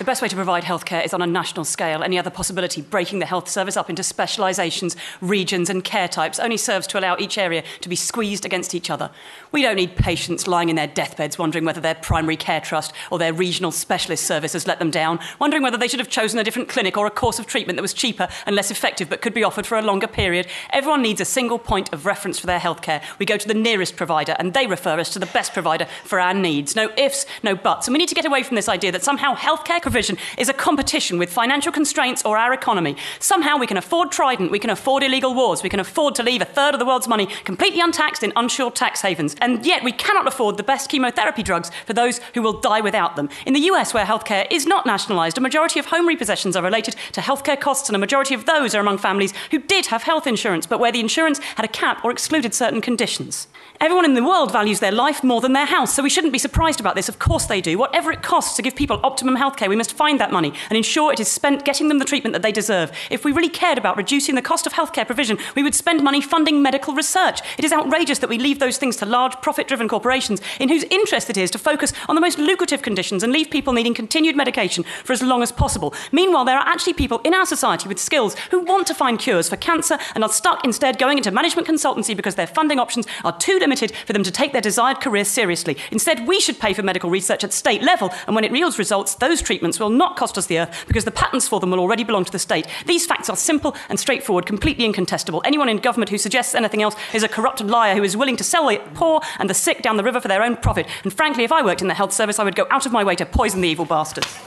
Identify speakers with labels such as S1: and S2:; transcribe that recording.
S1: The best way to provide healthcare is on a national scale. Any other possibility, breaking the health service up into specialisations, regions, and care types, only serves to allow each area to be squeezed against each other. We don't need patients lying in their deathbeds wondering whether their primary care trust or their regional specialist service has let them down, wondering whether they should have chosen a different clinic or a course of treatment that was cheaper and less effective but could be offered for a longer period. Everyone needs a single point of reference for their healthcare. We go to the nearest provider and they refer us to the best provider for our needs. No ifs, no buts. And we need to get away from this idea that somehow healthcare provision is a competition with financial constraints or our economy. Somehow we can afford Trident, we can afford illegal wars, we can afford to leave a third of the world's money completely untaxed in unsure tax havens. And yet we cannot afford the best chemotherapy drugs for those who will die without them. In the US, where healthcare is not nationalised, a majority of home repossessions are related to healthcare costs, and a majority of those are among families who did have health insurance, but where the insurance had a cap or excluded certain conditions. Everyone in the world values their life more than their house, so we shouldn't be surprised about this. Of course they do. Whatever it costs to give people optimum healthcare, we must find that money and ensure it is spent getting them the treatment that they deserve. If we really cared about reducing the cost of healthcare provision, we would spend money funding medical research. It is outrageous that we leave those things to large profit driven corporations in whose interest it is to focus on the most lucrative conditions and leave people needing continued medication for as long as possible. Meanwhile, there are actually people in our society with skills who want to find cures for cancer and are stuck instead going into management consultancy because their funding options are too limited for them to take their desired career seriously. Instead, we should pay for medical research at state level, and when it yields results, those treatments will not cost us the earth because the patents for them will already belong to the state. These facts are simple and straightforward, completely incontestable. Anyone in government who suggests anything else is a corrupt liar who is willing to sell the poor and the sick down the river for their own profit. And frankly, if I worked in the health service, I would go out of my way to poison the evil bastards.